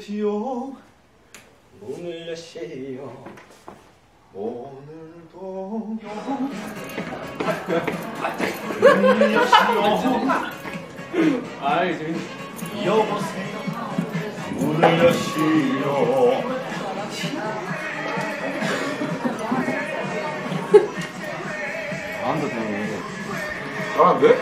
시요 오늘도 아이 재밌. 여보세요 문을 여시오 안도 되네. 잘하는데?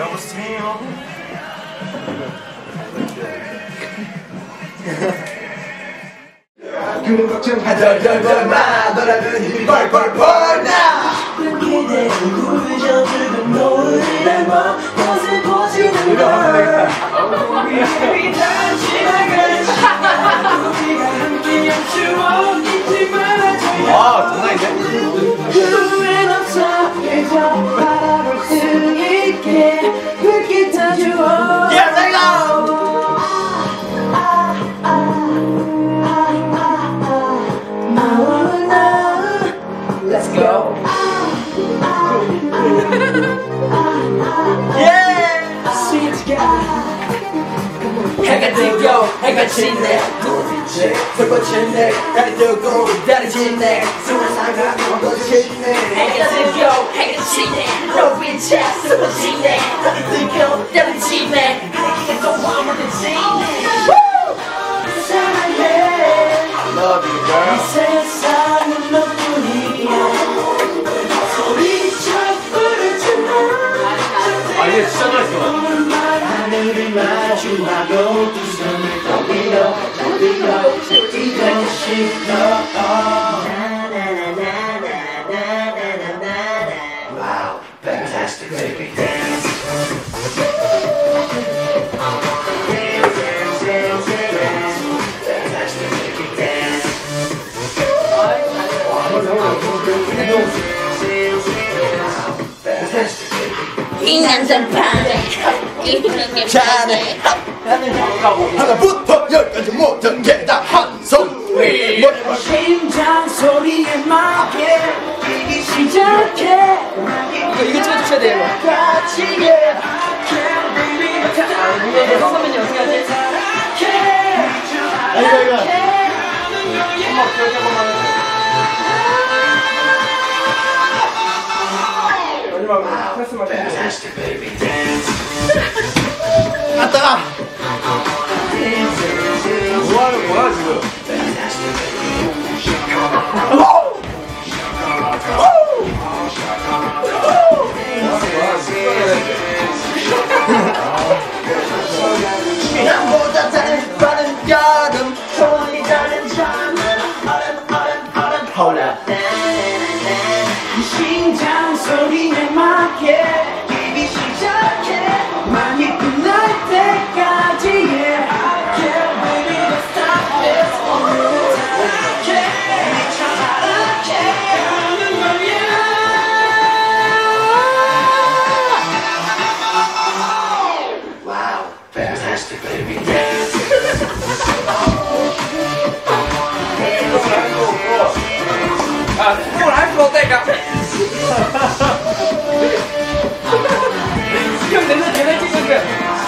여보세요? 그 걱정하던 열덜마 너라는 힘이 벌벌 벌 나 뜨고 해가 지네 빛에 불꽃은 내 달이 뜨고 달이 지네 숨을 살가 걷어지네 해가 뜨고 해가 지네 노빛 Wow fantastic baby baby 이 난장판에 이렇게 자네 하나부터 열까지 모든 게 다 한손 위 노래방 심장 소리에 맞게 뛰기 시작해. 이거 이거 찍어주셔야 돼요. 같이 이거 선배님 어떻게 하지? 아이고 이거 Fantastic baby dance 뭐 하는 거야 지금? 심장 소리에 맞게 기기 시작해. 많이 끝날 때까지 I can't baby stop this 오늘은 착해 미쳐 착해 하는 거야 Wow, fantastic baby dance 谢谢。